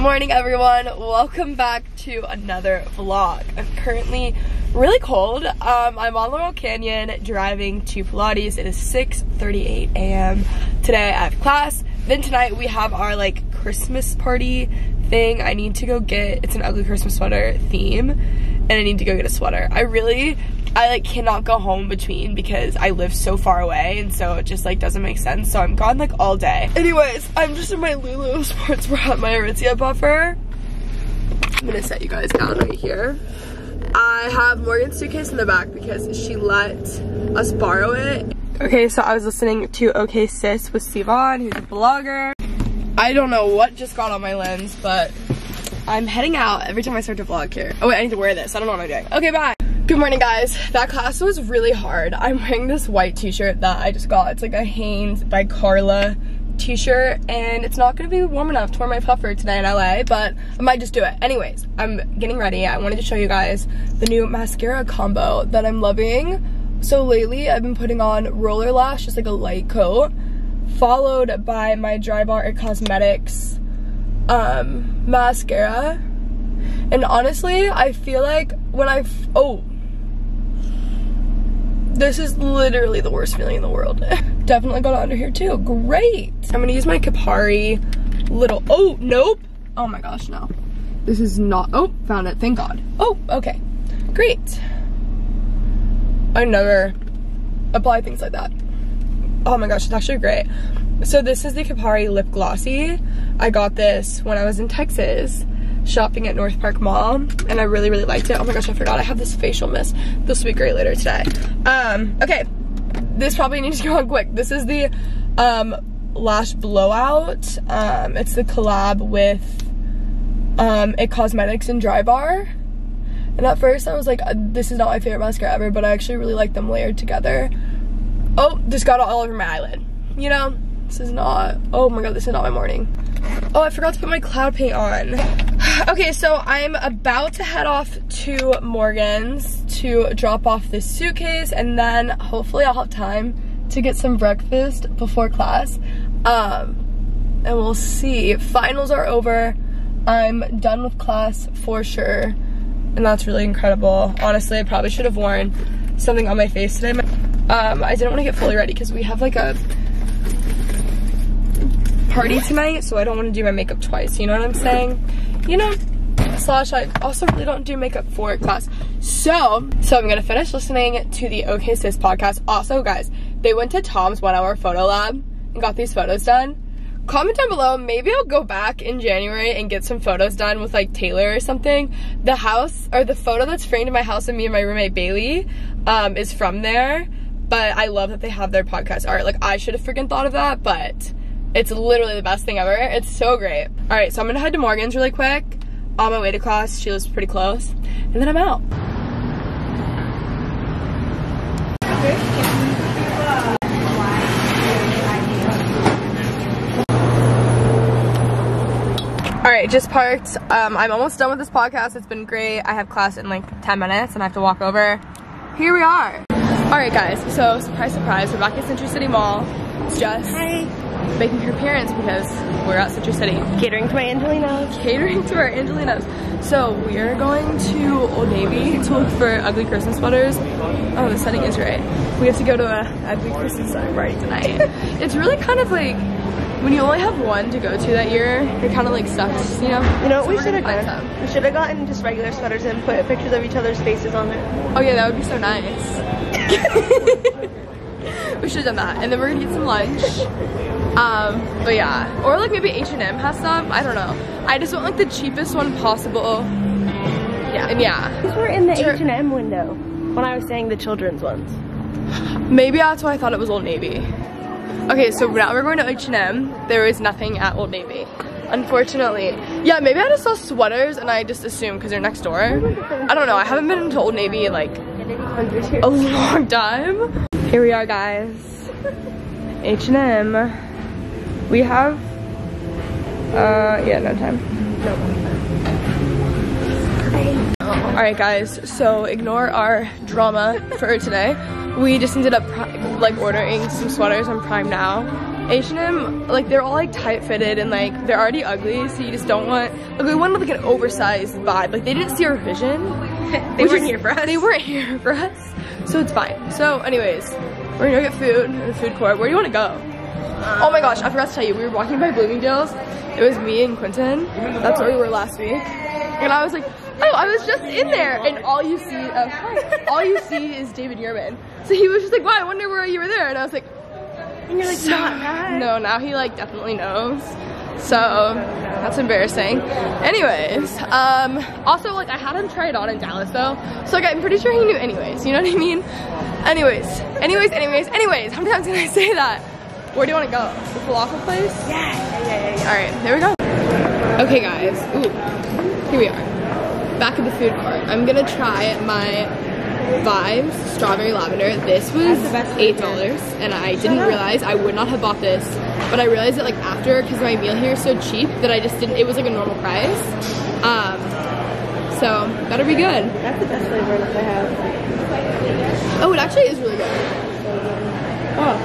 morning everyone. Welcome back to another vlog. I'm currently really cold. Um, i'm on laurel canyon driving to pilates. It is 6 38 a.m today. I have class. Then tonight we have our like christmas party thing. I need to go get it's an ugly christmas sweater theme and i need to go get a sweater. I really I like cannot go home between because I live so far away and so it just like doesn't make sense. So I'm gone like all day. Anyways, I'm just in my Lulu sports bra, my Aritzia buffer. I'm gonna set you guys down right here. I have Morgan's suitcase in the back because she let us borrow it. Okay, so I was listening to OK Sis with Sivan, who's a blogger. I don't know what just got on my lens, but I'm heading out every time I start to vlog here. Oh wait, I need to wear this. I don't know what I'm doing. Okay, bye. Good morning guys. That class was really hard. I'm wearing this white t-shirt that I just got. It's like a Hanes by Karla t-shirt and it's not gonna be warm enough to wear my puffer today in LA, but I might just do it. Anyways, I'm getting ready. I wanted to show you guys the new mascara combo that I'm loving. So lately I've been putting on Roller Lash, just like a light coat, followed by my Drybar Cosmetics um, mascara. And honestly, I feel like when I, oh, this is literally the worst feeling in the world. Definitely got under here too. Great. I'm gonna use my Kopari little, oh, nope. Oh my gosh, no. This is not, oh, found it, thank God. Oh, okay, great. I never apply things like that. Oh my gosh, it's actually great. So this is the Kopari Lip Glossy. I got this when I was in Texas shopping at North Park Mall and I really, really liked it. Oh my gosh, I forgot I have this facial mist. This will be great later today. Um, okay, this probably needs to go on quick. This is the um, Lash Blowout. Um, it's the collab with um, Cosmetics and Dry Bar. And at first I was like, uh, this is not my favorite mascara ever, but I actually really like them layered together. Oh, just got all over my eyelid. You know, this is not, oh my god, this is not my morning. Oh, I forgot to put my cloud paint on. Okay, so I'm about to head off to Morgan's to drop off this suitcase and then hopefully I'll have time to get some breakfast before class. Um, and we'll see. Finals are over. I'm done with class for sure. And that's really incredible. Honestly, I probably should have worn something on my face today. Um, I didn't want to get fully ready because we have like a party tonight, so I don't want to do my makeup twice, you know what I'm saying? You know, slash I also really don't do makeup for class. So, so I'm gonna finish listening to the OK Sis podcast. Also, guys, they went to Tom's one hour photo lab and got these photos done. Comment down below, maybe I'll go back in January and get some photos done with like Taylor or something. The house, or the photo that's framed in my house of me and my roommate Bailey um, is from there. But I love that they have their podcast art. Like I should have freaking thought of that, but it's literally the best thing ever. It's so great. All right, so I'm gonna head to Morgan's really quick. On my way to class, she lives pretty close. And then I'm out. All right, just parked. Um, I'm almost done with this podcast. It's been great. I have class in like 10 minutes and I have to walk over. Here we are. All right, guys, so surprise, surprise, we're back at Century City Mall. It's just Hi making her appearance because we're at Century City. Catering to my Angelenos. Catering to our Angelenos. So we are going to Old Navy to look for ugly Christmas sweaters. Oh, the setting is right. We have to go to a ugly Christmas sweater party tonight. it's really kind of like, when you only have one to go to that year, it kind of like sucks, you know? You know what so we should have done? We should have gotten just regular sweaters and put pictures of each other's faces on it. Oh yeah, that would be so nice. we should have done that. And then we're gonna get some lunch. Um, but yeah, or like maybe H&M has some, I don't know. I just want like the cheapest one possible. Yeah, and yeah. These were in the H&M window when I was saying the children's ones. Maybe that's why I thought it was Old Navy. Okay, so now we're going to H&M. There is nothing at Old Navy. Unfortunately. Yeah, maybe I just saw sweaters and I just assumed because they're next door. I don't know. I haven't been to Old Navy in like a long time. Here we are, guys. H&M. We have, uh, yeah, no time. No. Alright guys, so ignore our drama for today. We just ended up like ordering some sweaters on Prime Now H&M, like they're all like tight fitted and like they're already ugly, so you just don't want, like we wanted like an oversized vibe. Like they didn't see our vision. They which weren't is- here for us. They weren't here for us, so it's fine. So anyways, we're gonna go get food in the food court. Where do you wanna go? oh my gosh, I forgot to tell you, we were walking by Bloomingdale's. It was me and Quentin. That's where we were last week. And I was like, oh, I was just in there. And all you see, oh, all you see is David Yurman. So he was just like, wow, I wonder where you were there. And I was like, And you're like, so- not. No, now he like definitely knows. So that's embarrassing. Anyways, um, also like I had him try it on in Dallas though, so like I'm pretty sure he knew anyways. You know what I mean? Anyways, anyways, anyways, anyways. How many times can I say that? Where do you want to go? The falafel place? Yeah, yeah, yeah, yeah. All right, there we go. Okay, guys. Ooh, here we are. Back at the food court. I'm gonna try my Vibes Strawberry Lavender. This was the best eight dollars, and I didn't up. realize I would not have bought this, but I realized it like after because my meal here is so cheap that I just didn't. It was like a normal price. Um, so better be good. That's the best flavor that they have. Oh, it actually is really good. Oh,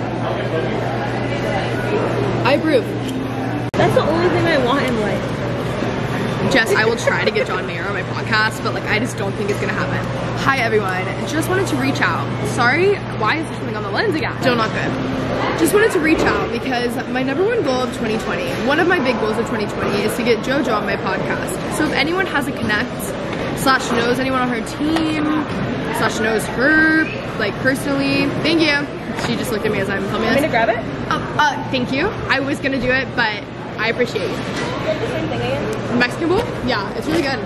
I approve. that's the only thing I want in life. Jess, I will try to get John Mayer on my podcast, but like I just don't think it's gonna happen. Hi everyone, just wanted to reach out. Sorry, why is there something on the lens again? Still not good. Just wanted to reach out because my number one goal of 2020, one of my big goals of 2020 is to get JoJo on my podcast. So if anyone has a connect, slash knows anyone on her team, slash knows her, like personally, thank you. She just looked at me as I'm filming Want me to grab it? Uh, uh, thank you. I was gonna do it, but I appreciate you. Get the same thing again. Mexican bowl? Yeah, it's really good.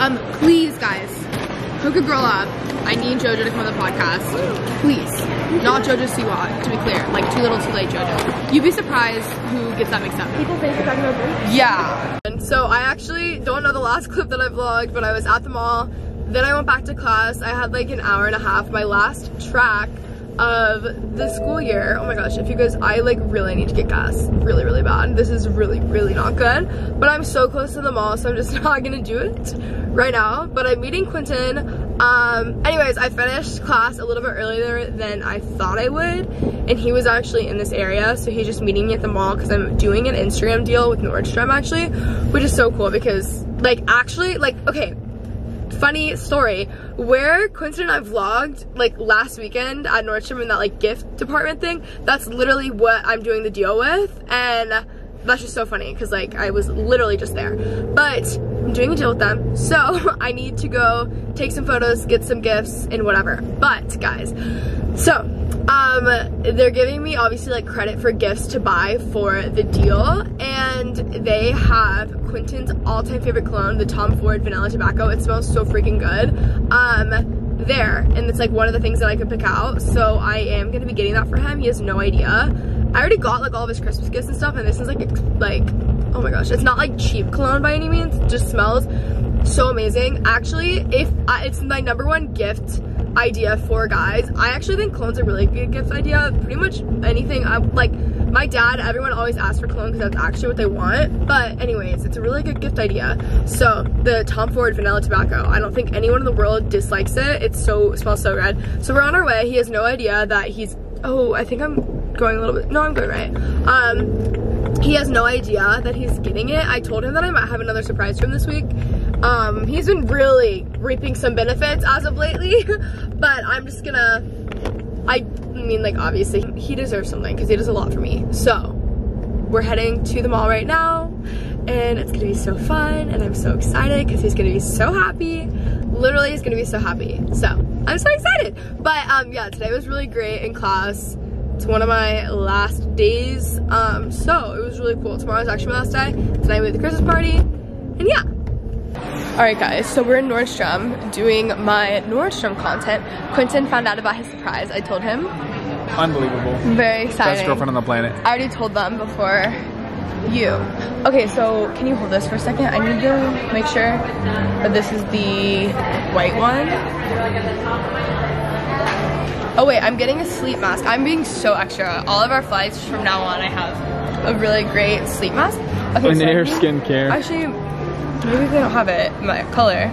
Um, please, guys, hook a girl up. I need JoJo to come on the podcast. Please. Not JoJo Siwa, to be clear. Like, too little, too late JoJo. You'd be surprised who gets that mixed up. People think you're talking about drinks. Yeah. And so I actually don't know the last clip that I vlogged, but I was at the mall. Then I went back to class. I had like an hour and a half. My last track of the school year. Oh my gosh, if you guys, I like really need to get gas. Really, really bad. This is really, really not good. But I'm so close to the mall, so I'm just not gonna do it right now. But I'm meeting Quentin. Um, anyways, I finished class a little bit earlier than I thought I would. And he was actually in this area, so he's just meeting me at the mall because I'm doing an Instagram deal with Nordstrom actually, which is so cool because like actually, like, okay, funny story where Quentin and I vlogged like last weekend at Nordstrom in that like gift department thing that's literally what I'm doing the deal with and that's just so funny because like I was literally just there. But I'm doing a deal with them. So I need to go take some photos get some gifts and whatever. But guys so um they're giving me obviously like credit for gifts to buy for the deal. And they have Quentin's all-time favorite cologne the Tom Ford vanilla tobacco. It smells so freaking good. Um there. And it's like one of the things that I could pick out. So I am gonna be getting that for him. He has no idea. I already got like all of his Christmas gifts and stuff. And this is like like oh my gosh it's not like cheap cologne by any means it just smells so amazing. Actually if I, it's my number one gift idea for guys. I actually think cologne's a really good gift idea. Pretty much anything I like my dad everyone always asks for cologne because that's actually what they want. But anyways it's a really good gift idea. So the Tom Ford vanilla tobacco. I don't think anyone in the world dislikes it. It's so smells so good. So we're on our way. He has no idea that he's oh I think I'm going a little bit no I'm going right. Um he has no idea that he's getting it. I told him that I might have another surprise for him this week. Um, he's been really reaping some benefits as of lately, but I'm just gonna, I mean, like, obviously, he deserves something because he does a lot for me. So, we're heading to the mall right now, and it's gonna be so fun, and I'm so excited because he's gonna be so happy. Literally, he's gonna be so happy. So, I'm so excited. But, um, yeah, today was really great in class. It's one of my last days, um, so it was really cool. Tomorrow's actually my last day. Tonight we have the Christmas party, and yeah. All right, guys, so we're in Nordstrom doing my Nordstrom content. Quentin found out about his surprise. I told him. Unbelievable. Very exciting. Best girlfriend on the planet. I already told them before you. Okay, so can you hold this for a second? I need to make sure that this is the white one. Oh wait, I'm getting a sleep mask. I'm being so extra. All of our flights from now on, I have a really great sleep mask. Okay, An so I air think- skincare. Actually, maybe they don't have it in my color.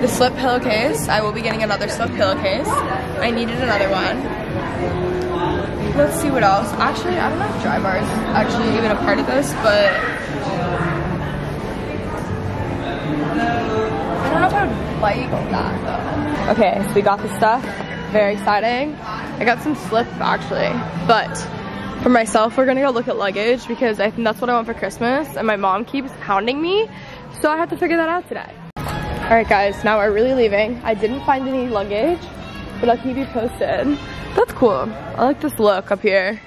The slip pillowcase. I will be getting another slip pillowcase. I needed another one. let's see what else. Actually, I don't know if Dry Bar is actually even a part of this, but I don't know if I would like that though. Okay, so we got the stuff. Very exciting. I got some slip actually, but for myself, we're gonna go look at luggage because I think that's what I want for Christmas, and my mom keeps hounding me, so I have to figure that out today. All right, guys, now we're really leaving. I didn't find any luggage, but I'll keep you posted. That's cool. I like this look up here.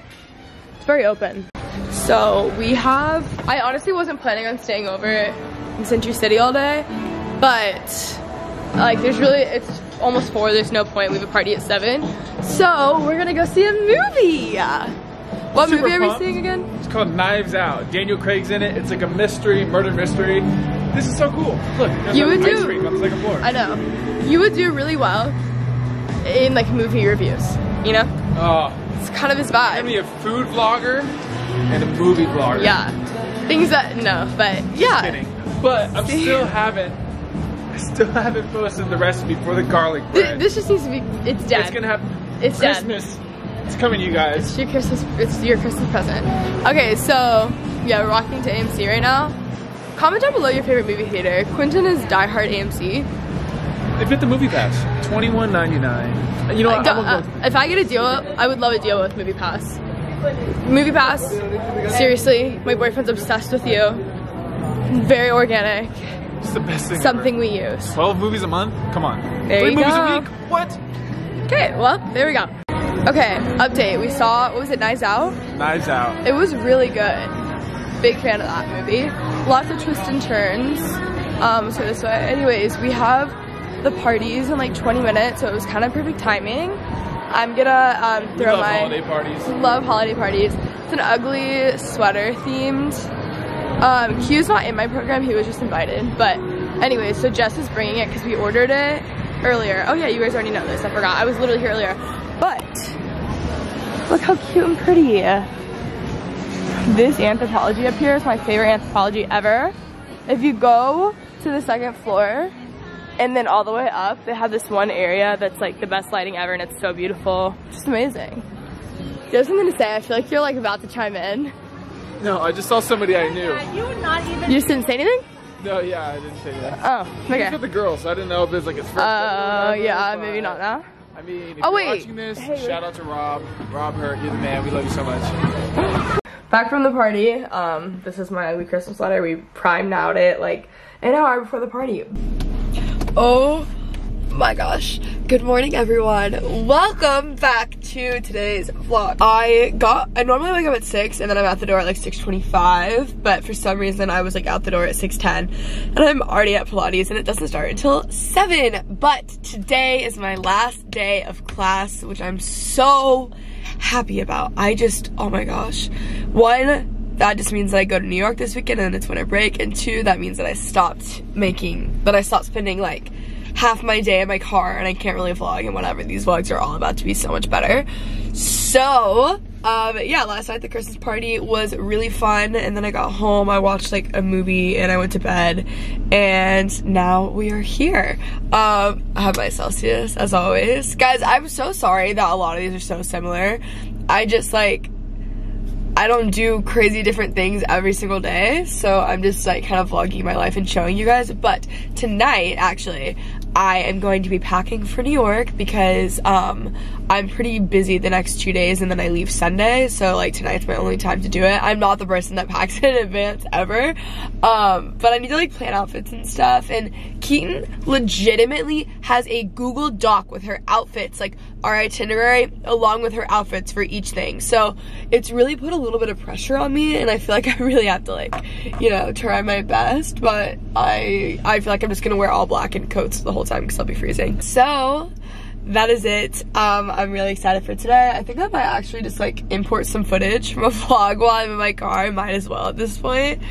It's very open. So we have, I honestly wasn't planning on staying over in Century City all day, but like there's really, it's almost four, there's no point. We have a party at seven. So we're gonna go see a movie. What Super movie are we seeing again? It's called Knives Out. Daniel Craig's in it. It's like a mystery, murder mystery. This is so cool. Look, You would ice do- rink on the second floor. I know. You would do really well in like movie reviews, you know? Oh, It's kind of his I'm gonna be a food vlogger and a movie vlogger. Yeah. Things that, no, but yeah. Just Kidding. But I'm still haven't, I still haven't posted the recipe for the garlic bread. This just needs to be, it's dead. It's gonna happen. It's dead. Christmas. It's coming, you guys. It's your Christmas. It's your Christmas present. Okay, so yeah, we're walking to AMC right now. Comment down below your favorite movie theater. Quentin is diehard AMC. They fit the movie pass. Twenty-one ninety-nine. You know I what? don't- I'm uh, if I get a deal, I would love a deal with Movie Pass. Movie Pass. Seriously, my boyfriend's obsessed with you. Very organic. It's the best thing. Something ever. we use. Twelve movies a month. Come on. There Three you movies go. a week. What? Okay, well, there we go. Okay, update. We saw, what was it, Knives Out? Knives Out. It was really good. Big fan of that movie. Lots of twists and turns. Um, so this way. Anyways, we have the parties in like 20 minutes, so it was kind of perfect timing. I'm gonna um, throw love my holiday parties. love holiday parties. It's an ugly sweater themed. Um, Q's not in my program, he was just invited. But anyways, so Jess is bringing it because we ordered it earlier. Oh yeah, you guys already know this, I forgot. I was literally here earlier. But, look how cute and pretty. This Anthropologie up here is my favorite Anthropologie ever. If you go to the second floor and then all the way up, they have this one area that's like the best lighting ever and it's so beautiful. Just amazing. Do you have something to say? I feel like you're like about to chime in. No, I just saw somebody I knew. You would not even. You just didn't say anything? No, yeah, I didn't say that. Oh, It's okay. with the girl, so I didn't know if it's like his first. Uh, yeah, whatever, maybe not now. I mean, if Oh, you're wait. watching this, Hey, shout out to Rob. Rob Hurt, you're the man. We love you so much. Back from the party. Um, this is my ugly Christmas sweater. We primed out it like an hour before the party. Oh my gosh. Good morning everyone. Welcome back to today's vlog. I got, I normally wake up at 6 and then I'm at the door at like 6.25, but for some reason I was like out the door at 6.10 and I'm already at Pilates and it doesn't start until 7. But today is my last day of class, which I'm so happy about. I just, oh my gosh. One, that just means that I go to New York this weekend and it's winter break. And two, that means that I stopped making, that I stopped spending like half my day in my car and I can't really vlog and whatever. These vlogs are all about to be so much better. So, um, yeah, last night the Christmas party was really fun. And then I got home, I watched like a movie and I went to bed. And now we are here. Um, I have my Celsius as always. Guys, I'm so sorry that a lot of these are so similar. I just like, I don't do crazy different things every single day, so I'm just like kind of vlogging my life and showing you guys. But tonight, actually, I am going to be packing for New York because um, I'm pretty busy the next two days and then I leave Sunday, so like tonight's my only time to do it. I'm not the person that packs in advance ever, um, but I need to like plan outfits and stuff. And Keaton legitimately has a Google Doc with her outfits, like our itinerary, along with her outfits for each thing. So it's really put a little bit of pressure on me, and I feel like I really have to like, you know, try my best. But I, I feel like I'm just gonna wear all black and coats the whole time because I'll be freezing. So that is it. Um, I'm really excited for today. I think I might actually just like import some footage from a vlog while I'm in my car. I might as well at this point.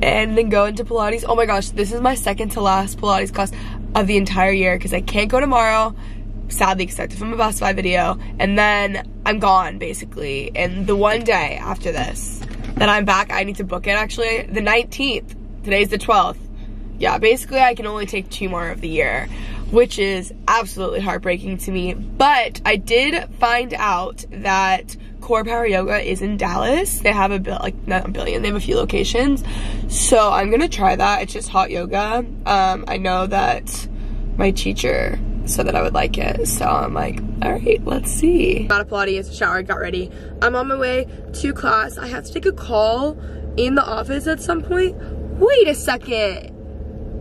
And then go into Pilates. Oh my gosh, this is my second to last Pilates class of the entire year because I can't go tomorrow. Sadly, because I have a Best Buy video. And then I'm gone basically. And the one day after this that I'm back, I need to book it actually. The 19th. Today's the 12th yeah, basically I can only take two more of the year, which is absolutely heartbreaking to me. But I did find out that Core Power Yoga is in Dallas. They have a bill, like not a billion, they have a few locations. So I'm gonna try that. It's just hot yoga. Um, I know that my teacher said that I would like it. So I'm like, all right, let's see. Got a Pilates, showered, got ready. I'm on my way to class. I have to take a call in the office at some point. Wait a second.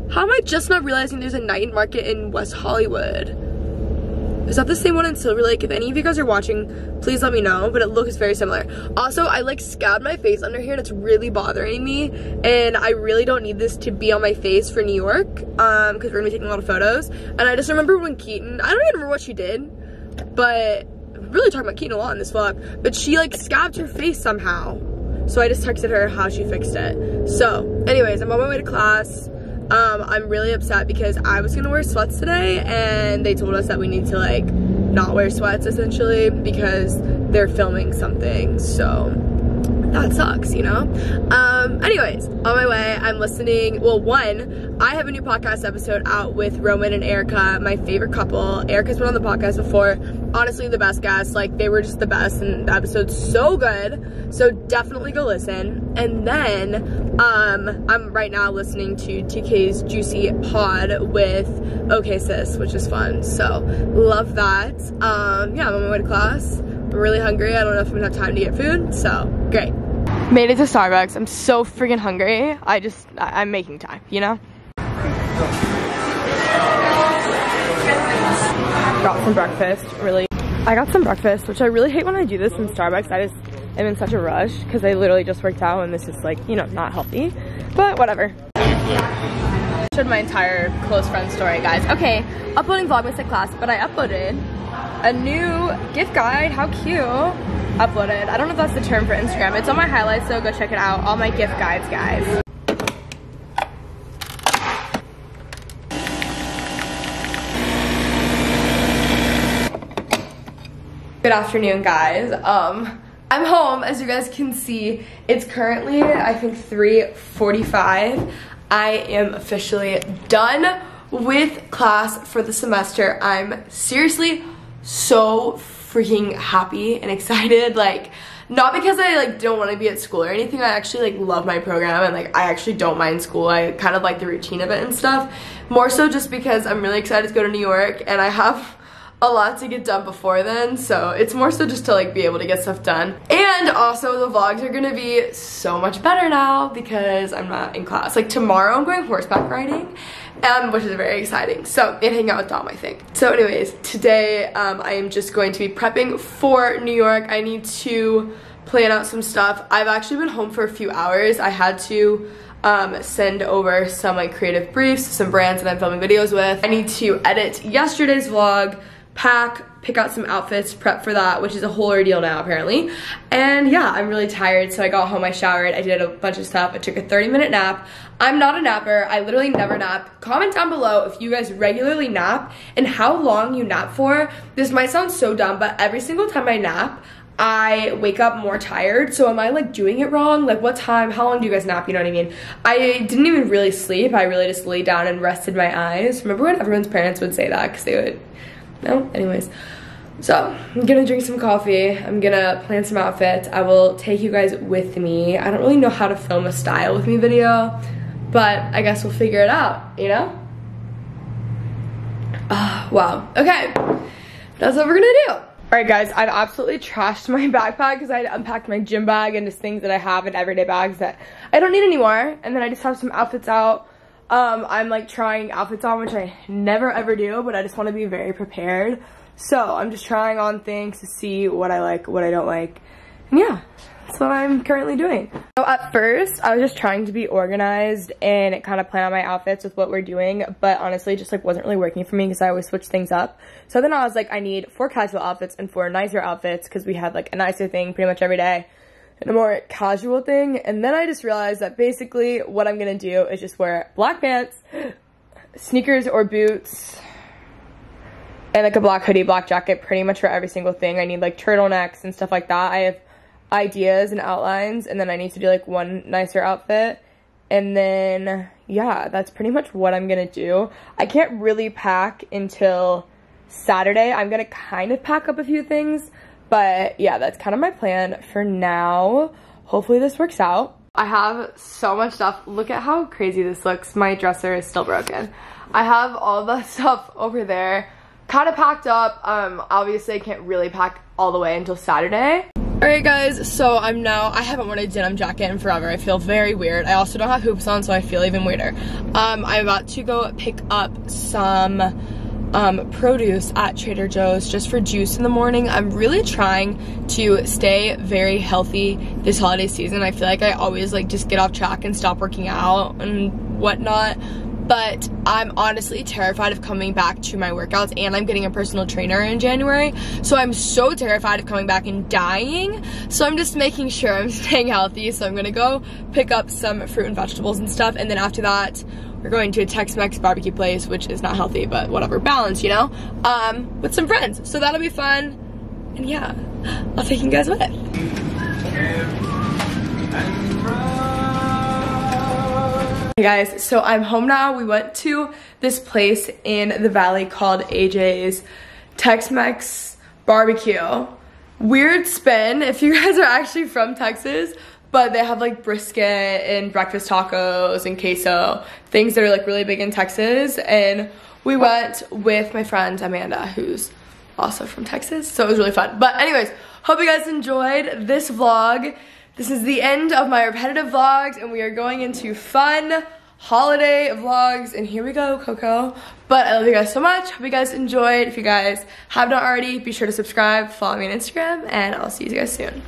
How am I just not realizing there's a night market in West Hollywood? Is that the same one in Silver Lake? If any of you guys are watching, please let me know, but it looks very similar. Also, I like scabbed my face under here and it's really bothering me, and I really don't need this to be on my face for New York, um, because we're gonna be taking a lot of photos. And I just remember when Keaton, I don't even remember what she did, but I'm really talking about Keaton a lot in this vlog, but she like scabbed her face somehow. So I just texted her how she fixed it. So, anyways, I'm on my way to class. Um, I'm really upset because I was gonna wear sweats today and they told us that we need to like not wear sweats essentially because they're filming something. So that sucks, you know? Um, anyways, on my way, I'm listening, well, one, I have a new podcast episode out with Roman and Erica, my favorite couple. Erica's been on the podcast before. Honestly, the best guests. Like, they were just the best, and the episode's so good. So definitely go listen. And then, um, I'm right now listening to TK's Juicy Pod with OK Sis, which is fun. So, love that. Um, yeah, I'm on my way to class. I'm really hungry. I don't know if I'm gonna have time to get food, so great. Made it to Starbucks. I'm so freaking hungry. I just, I, am making time, you know? Got some breakfast, really. I got some breakfast, which I really hate when I do this in Starbucks. I just am in such a rush because I literally just worked out and this is like, you know, not healthy, but whatever. Showed my entire close friend story, guys. Okay, uploading Vlogmas at class, but I uploaded a new gift guide. How cute. Uploaded. I don't know if that's the term for Instagram. It's on my highlights, so go check it out. All my gift guides, guys. Good afternoon, guys. Um, I'm home, as you guys can see. It's currently, I think, 3.45. I am officially done with class for the semester. I'm seriously so freaking happy and excited. Like, not because I like don't want to be at school or anything. I actually like love my program and like I actually don't mind school. I kind of like the routine of it and stuff. More so just because I'm really excited to go to New York and I have a lot to get done before then so it's more so just to like be able to get stuff done and also the vlogs are gonna be so much better now because I'm not in class like tomorrow I'm going horseback riding um, which is very exciting. So, and hang out with Dom, I think. So anyways, today um, I am just going to be prepping for New York. I need to plan out some stuff. I've actually been home for a few hours. I had to um, send over some like creative briefs, some brands that I'm filming videos with. I need to edit yesterday's vlog, pack, pick out some outfits, prep for that, which is a whole ordeal now apparently. And yeah, I'm really tired, so I got home, I showered, I did a bunch of stuff, I took a 30 minute nap. I'm not a napper, I literally never nap. Comment down below if you guys regularly nap and how long you nap for. This might sound so dumb, but every single time I nap, I wake up more tired. So am I like doing it wrong? Like what time? How long do you guys nap? You know what I mean? I didn't even really sleep. I really just laid down and rested my eyes. Remember when everyone's parents would say that because they would no? Anyways. So, I'm gonna drink some coffee. I'm gonna plan some outfits. I will take you guys with me. I don't really know how to film a style with me video, but I guess we'll figure it out, you know? Oh, wow. Okay. That's what we're gonna do. All right, guys, I've absolutely trashed my backpack because I unpacked my gym bag and just things that I have in everyday bags that I don't need anymore. And then I just have some outfits out um, I'm like trying outfits on, which I never ever do, but I just want to be very prepared. So I'm just trying on things to see what I like, what I don't like. And yeah, that's what I'm currently doing. So at first, I was just trying to be organized and kind of plan out my outfits with what we're doing, but honestly, just like wasn't really working for me because I always switch things up. So then I was like, I need four casual outfits and four nicer outfits because we had like a nicer thing pretty much every day and a more casual thing. And then I just realized that basically what I'm gonna do is just wear black pants, sneakers or boots, and like a black hoodie, black jacket pretty much for every single thing. I need like turtlenecks and stuff like that. I have ideas and outlines and then I need to do like one nicer outfit And then, yeah, that's pretty much what I'm gonna do. I can't really pack until Saturday. I'm gonna kind of pack up a few things, but yeah, that's kind of my plan for now. Hopefully this works out. I have so much stuff. Look at how crazy this looks. My dresser is still broken. I have all that stuff over there kind of packed up. Um, obviously I can't really pack all the way until Saturday. Alright guys, so I'm now, I haven't worn a denim jacket in forever. I feel very weird. I also don't have hoops on, so I feel even weirder. Um, I'm about to go pick up some um, produce at Trader Joe's just for juice in the morning. I'm really trying to stay very healthy this holiday season. I feel like I always like just get off track and stop working out and whatnot but I'm honestly terrified of coming back to my workouts and I'm getting a personal trainer in January. So I'm so terrified of coming back and dying. So I'm just making sure I'm staying healthy. So I'm gonna go pick up some fruit and vegetables and stuff. And then after that, we're going to a Tex-Mex barbecue place, which is not healthy, but whatever, balance, you know, um, with some friends. So that'll be fun. And yeah, I'll take you guys with. it. Hey guys, so I'm home now. We went to this place in the valley called AJ's Tex-Mex Barbecue. Weird spin if you guys are actually from Texas, but they have like brisket and breakfast tacos and queso, things that are like really big in Texas. And we went with my friend Amanda, who's also from Texas, so it was really fun. But anyways, hope you guys enjoyed this vlog. This is the end of my repetitive vlogs and we are going into fun holiday vlogs and here we go Coco but I love you guys so much hope you guys enjoyed if you guys have not already be sure to subscribe follow me on Instagram and I'll see you guys soon